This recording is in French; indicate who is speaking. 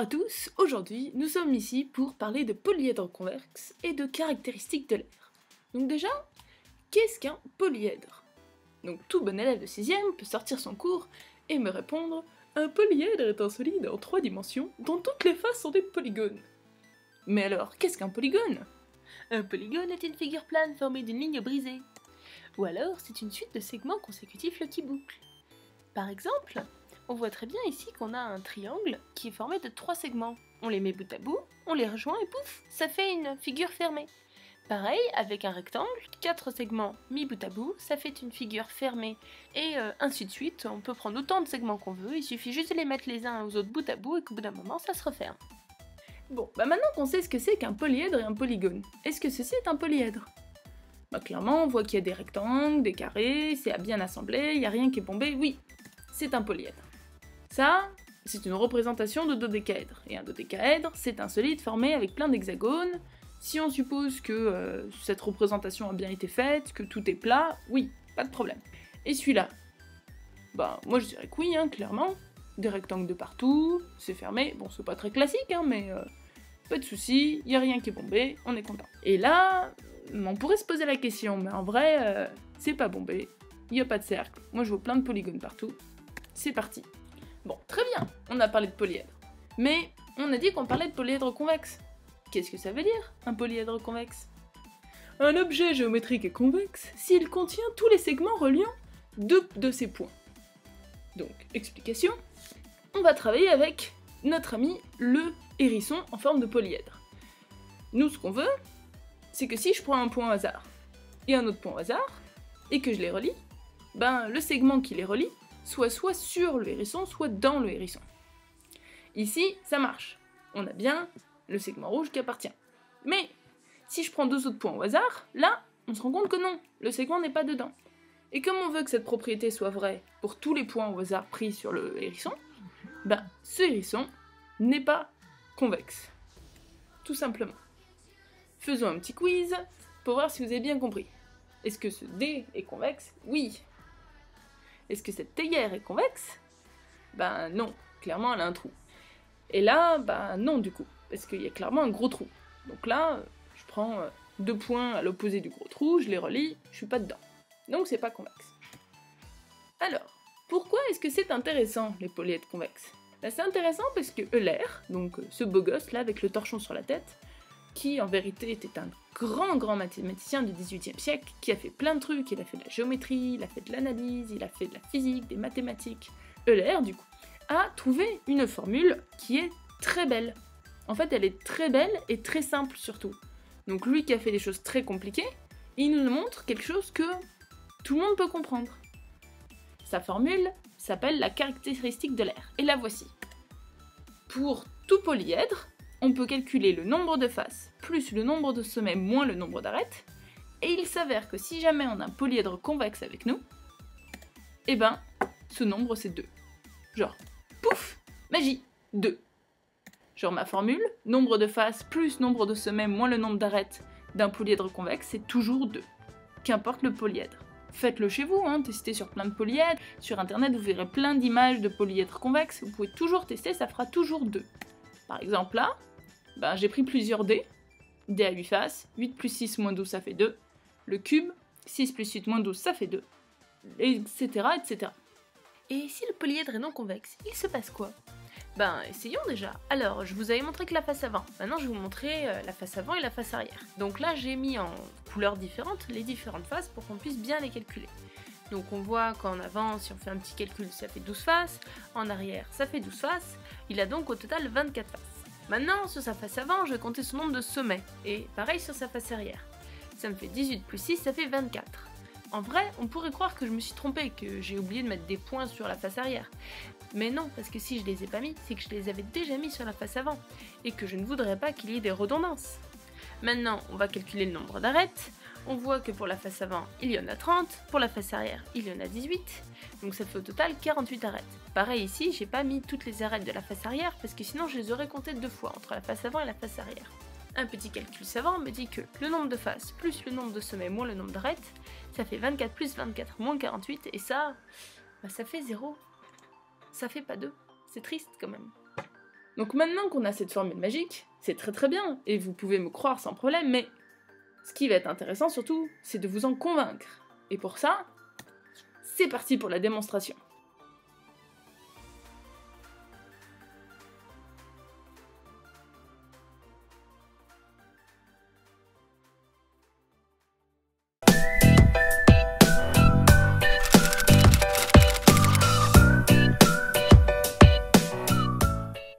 Speaker 1: à tous, aujourd'hui nous sommes ici pour parler de polyèdre convexe et de caractéristiques de l'air. Donc déjà, qu'est-ce qu'un polyèdre? Donc tout bon élève de 6 peut sortir son cours et me répondre Un polyèdre est un solide en trois dimensions dont toutes les faces sont des polygones. Mais alors, qu'est-ce qu'un polygone?
Speaker 2: Un polygone est une figure plane formée d'une ligne brisée. Ou alors, c'est une suite de segments consécutifs qui bouclent. Par exemple, on voit très bien ici qu'on a un triangle qui est formé de trois segments. On les met bout à bout, on les rejoint et pouf, ça fait une figure fermée. Pareil, avec un rectangle, quatre segments mis bout à bout, ça fait une figure fermée. Et euh, ainsi de suite, on peut prendre autant de segments qu'on veut, il suffit juste de les mettre les uns aux autres bout à bout et qu'au bout d'un moment, ça se referme.
Speaker 1: Bon, bah maintenant qu'on sait ce que c'est qu'un polyèdre et un polygone, est-ce que ceci est un polyèdre? Bah clairement, on voit qu'il y a des rectangles, des carrés, c'est à bien assembler, il n'y a rien qui est bombé, oui, c'est un polyèdre. Ça, c'est une représentation de dodécaèdre. Et un dodécaèdre, c'est un solide formé avec plein d'hexagones. Si on suppose que euh, cette représentation a bien été faite, que tout est plat, oui, pas de problème. Et celui-là? Bah, moi je dirais que oui, hein, clairement. Des rectangles de partout, c'est fermé. Bon, c'est pas très classique, hein, mais euh, pas de soucis, y a rien qui est bombé, on est content. Et là, on pourrait se poser la question, mais en vrai, euh, c'est pas bombé, y a pas de cercle. Moi je vois plein de polygones partout. C'est parti. Bon, très bien, on a parlé de polyèdre. Mais on a dit qu'on parlait de polyèdre convexe. Qu'est-ce que ça veut dire, un polyèdre convexe? Un objet géométrique est convexe s'il contient tous les segments reliant deux de ses points. Donc, explication. On va travailler avec notre ami le hérisson en forme de polyèdre. Nous, ce qu'on veut, c'est que si je prends un point au hasard et un autre point au hasard, et que je les relie, ben le segment qui les relie soit soit sur le hérisson, soit dans le hérisson. Ici, ça marche. On a bien le segment rouge qui appartient. Mais si je prends deux autres points au hasard, là, on se rend compte que non, le segment n'est pas dedans. Et comme on veut que cette propriété soit vraie pour tous les points au hasard pris sur le hérisson, ben ce hérisson n'est pas convexe. Tout simplement. Faisons un petit quiz pour voir si vous avez bien compris. Est-ce que ce D est convexe? Oui. Est-ce que cette théière est convexe? Ben non, clairement elle a un trou. Et là, ben non du coup, parce qu'il y a clairement un gros trou. Donc là, je prends euh, deux points à l'opposé du gros trou, je les relie, je suis pas dedans. Donc c'est pas convexe. Alors, pourquoi est-ce que c'est intéressant les polyèdres convexes? Ben, C'est intéressant parce que Euler, donc euh, ce beau gosse là avec le torchon sur la tête, qui en vérité était un grand grand mathématicien du XVIIIe siècle, qui a fait plein de trucs, il a fait de la géométrie, il a fait de l'analyse, il a fait de la physique, des mathématiques. Euler, du coup, a trouvé une formule qui est très belle. En fait, elle est très belle et très simple surtout. Donc lui qui a fait des choses très compliquées, il nous montre quelque chose que tout le monde peut comprendre. Sa formule s'appelle la caractéristique de l'air, et la voici. Pour tout polyèdre, on peut calculer le nombre de faces plus le nombre de sommets moins le nombre d'arêtes, et il s'avère que si jamais on a un polyèdre convexe avec nous, eh ben, ce nombre c'est 2. Genre, pouf, magie, 2. Genre ma formule, nombre de faces plus nombre de sommets moins le nombre d'arêtes d'un polyèdre convexe, c'est toujours 2. Qu'importe le polyèdre. Faites-le chez vous, hein, testez sur plein de polyèdres. Sur internet, vous verrez plein d'images de polyèdres convexes. Vous pouvez toujours tester, ça fera toujours 2. Par exemple là, ben, j'ai pris plusieurs dés, dés à 8 faces, 8 plus 6 moins 12 ça fait 2, le cube, 6 plus 8 moins 12 ça fait 2, etc. etc.
Speaker 2: Et si le polyèdre est non convexe, il se passe quoi? Ben, essayons déjà. Alors, je vous avais montré que la face avant. Maintenant, je vais vous montrer euh, la face avant et la face arrière. Donc là, j'ai mis en couleurs différentes les différentes faces pour qu'on puisse bien les calculer. Donc on voit qu'en avant, si on fait un petit calcul, ça fait 12 faces. En arrière, ça fait 12 faces. Il a donc au total 24 faces. Maintenant, sur sa face avant, je vais compter son nombre de sommets, et pareil sur sa face arrière. Ça me fait 18 plus 6, ça fait 24. En vrai, on pourrait croire que je me suis trompée, que j'ai oublié de mettre des points sur la face arrière. Mais non, parce que si je les ai pas mis, c'est que je les avais déjà mis sur la face avant, et que je ne voudrais pas qu'il y ait des redondances. Maintenant, on va calculer le nombre d'arêtes. On voit que pour la face avant, il y en a 30, pour la face arrière, il y en a 18, donc ça fait au total 48 arêtes. Pareil ici, j'ai pas mis toutes les arêtes de la face arrière parce que sinon je les aurais comptées deux fois entre la face avant et la face arrière. Un petit calcul savant me dit que le nombre de faces plus le nombre de sommets moins le nombre d'arêtes, ça fait 24 plus 24 moins 48 et ça, bah ça fait 0. Ça fait pas 2. C'est triste quand même.
Speaker 1: Donc maintenant qu'on a cette formule magique, c'est très très bien, et vous pouvez me croire sans problème, mais ce qui va être intéressant surtout, c'est de vous en convaincre. Et pour ça, c'est parti pour la démonstration.